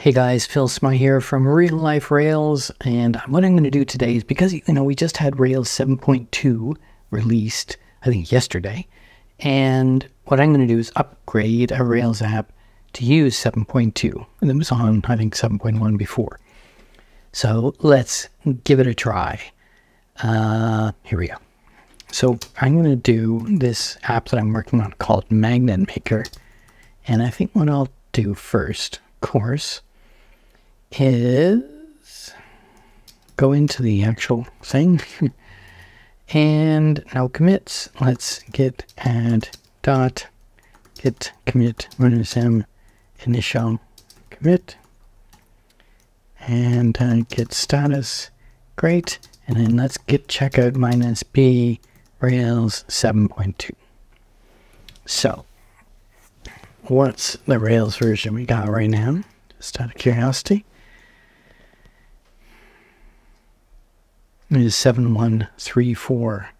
Hey guys, Phil Smy here from Real Life Rails, and what I'm going to do today is because you know we just had Rails 7.2 released, I think yesterday, and what I'm going to do is upgrade a Rails app to use 7.2, and it was on I think 7.1 before. So let's give it a try. Uh, here we go. So I'm going to do this app that I'm working on called Magnet Maker, and I think what I'll do first, of course is go into the actual thing and now commits. Let's git add dot git commit minus m initial commit and uh, git status. Great. And then let's git checkout minus b Rails 7.2. So, what's the Rails version we got right now? Just out of curiosity. Is 7134.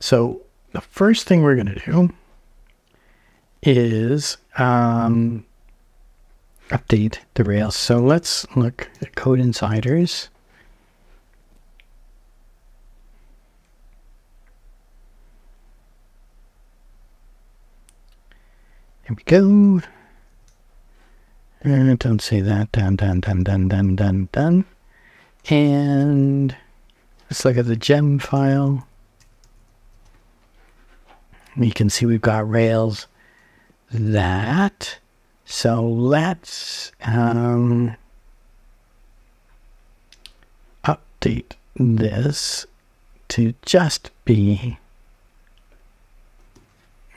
So the first thing we're going to do is um, update the Rails. So let's look at Code Insiders. Here we go. And don't say that. Done, done, done, done, done, done. And Let's look at the gem file. You can see we've got Rails that. So let's um, update this to just be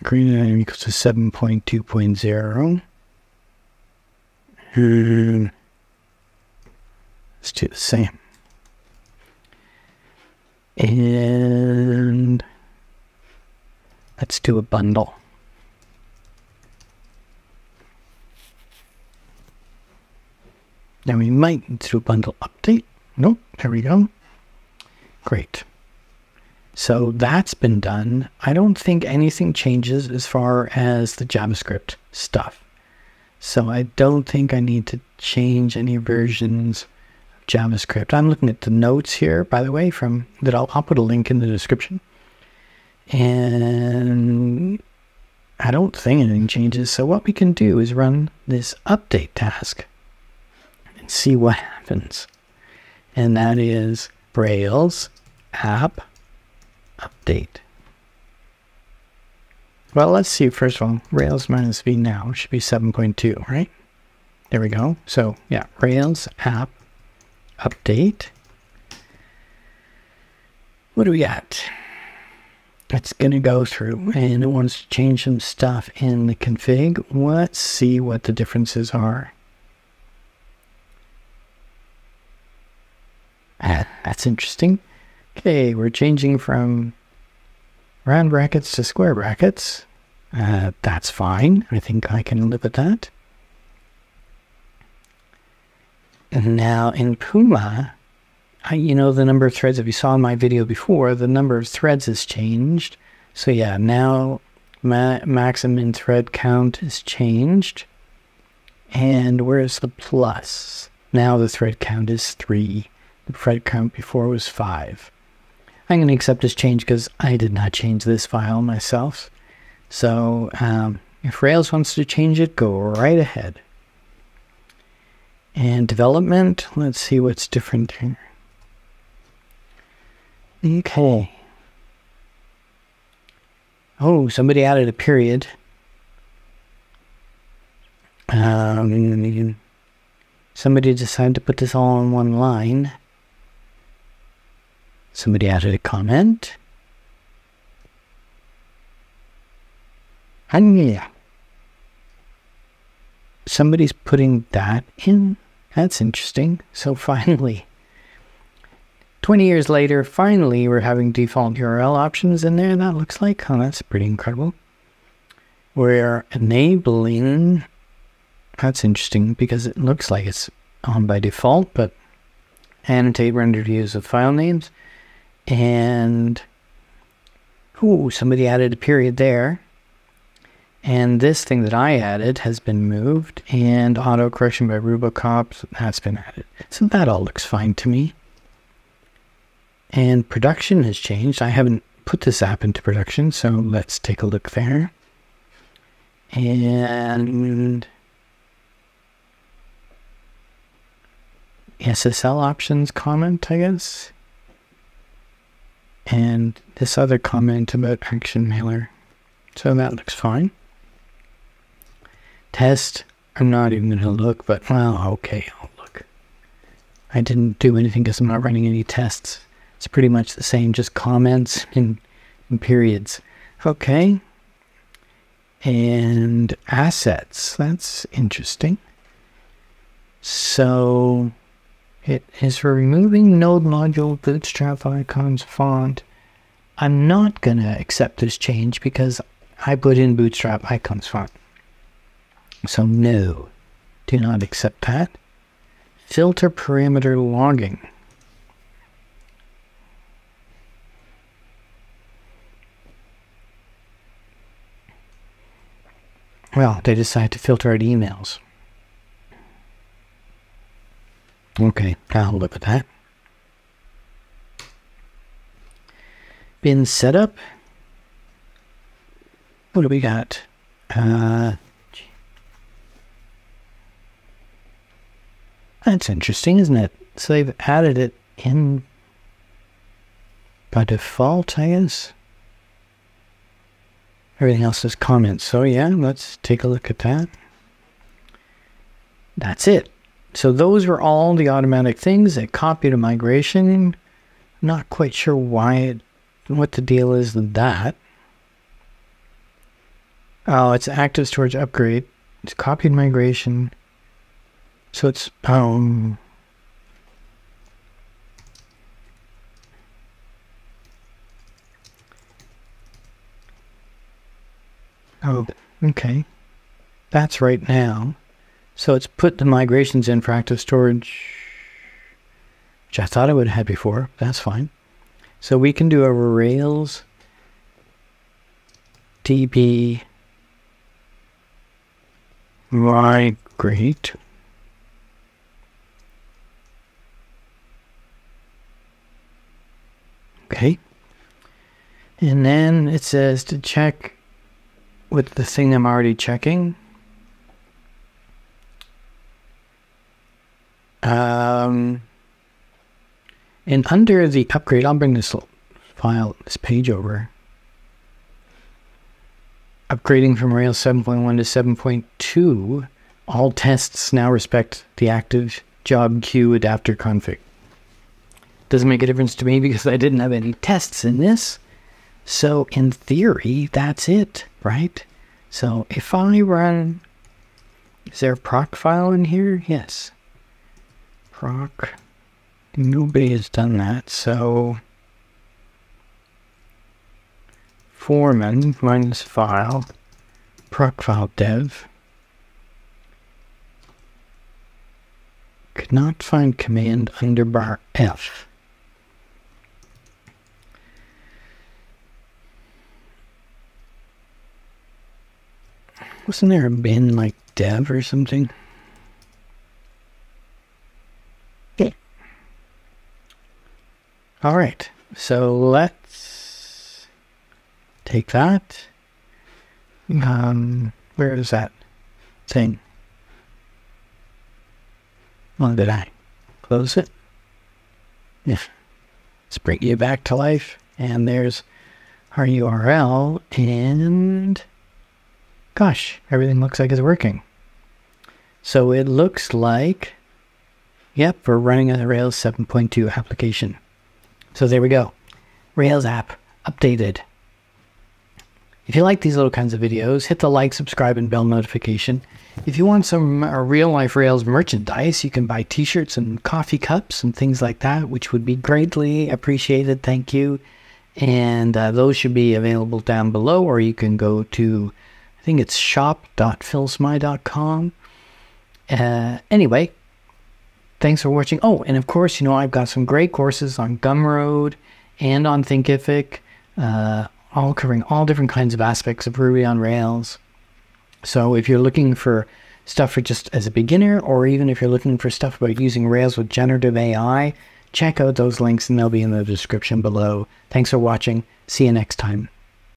green equals to 7.2.0. And let's do the same. And let's do a bundle. Now we might do a bundle update. Nope, there we go. Great. So that's been done. I don't think anything changes as far as the JavaScript stuff. So I don't think I need to change any versions JavaScript. I'm looking at the notes here, by the way, from that I'll, I'll put a link in the description. And I don't think anything changes. So what we can do is run this update task and see what happens. And that is Rails app update. Well, let's see. First of all, Rails minus v now should be 7.2, right? There we go. So yeah, Rails app update. What do we got? It's going to go through and it wants to change some stuff in the config. Let's see what the differences are. Ah, that's interesting. Okay, we're changing from round brackets to square brackets. Uh, that's fine. I think I can live with that. And now in Puma, I, you know, the number of threads, if you saw in my video before, the number of threads has changed. So yeah, now ma maximum thread count is changed. And where's the plus? Now the thread count is three. The thread count before was five. I'm going to accept this change because I did not change this file myself. So um, if Rails wants to change it, go right ahead. And development, let's see what's different here. Okay. Oh, somebody added a period. Um, somebody decided to put this all in one line. Somebody added a comment. Yeah. Somebody's putting that in. That's interesting. So finally, 20 years later, finally, we're having default URL options in there. That looks like, oh, that's pretty incredible. We're enabling, that's interesting because it looks like it's on by default, but annotate rendered views of file names. And, oh, somebody added a period there. And this thing that I added has been moved, and auto correction by Rubocop has been added. So that all looks fine to me. And production has changed. I haven't put this app into production, so let's take a look there. And SSL options comment, I guess. And this other comment about action mailer. So that looks fine. Test, I'm not even going to look, but well, okay, I'll look. I didn't do anything because I'm not running any tests. It's pretty much the same, just comments and, and periods. Okay. And assets, that's interesting. So it is for removing node module bootstrap icons font. I'm not going to accept this change because I put in bootstrap icons font. So no, do not accept that. Filter parameter logging. Well, they decide to filter out emails. Okay, I'll look at that. Bin setup. What do we got? Uh, that's interesting, isn't it? So they've added it in by default, I guess. Everything else is comments. So yeah, let's take a look at that. That's it. So those are all the automatic things that copy to migration. Not quite sure why it, what the deal is with that. Oh, it's active storage upgrade. It's copied migration. So it's pound. Oh, okay. That's right now. So it's put the migrations in for active storage, which I thought I would have had before. That's fine. So we can do a Rails DB migrate. Okay. And then it says to check with the thing I'm already checking. Um, and under the upgrade, I'll bring this file, this page over. Upgrading from Rails 7.1 to 7.2, all tests now respect the active job queue adapter config. Doesn't make a difference to me because I didn't have any tests in this. So in theory, that's it, right? So if I run, is there a proc file in here? Yes proc. Nobody has done that, so foreman minus file proc file dev. Could not find command under bar F. Wasn't there a bin like dev or something? Okay. All right, so let's take that. Um, where is that thing? Well, did I close it? Yeah. Let's bring you back to life. And there's our URL. And gosh, everything looks like it's working. So it looks like, yep, we're running a Rails 7.2 application. So there we go. Rails app updated. If you like these little kinds of videos, hit the like, subscribe, and bell notification. If you want some uh, real life Rails merchandise, you can buy t shirts and coffee cups and things like that, which would be greatly appreciated. Thank you. And uh, those should be available down below, or you can go to, I think it's shop.philsmy.com. Uh, anyway, Thanks for watching. Oh, and of course, you know, I've got some great courses on Gumroad and on Thinkific, uh, all covering all different kinds of aspects of Ruby on Rails. So if you're looking for stuff for just as a beginner, or even if you're looking for stuff about using Rails with generative AI, check out those links and they'll be in the description below. Thanks for watching. See you next time.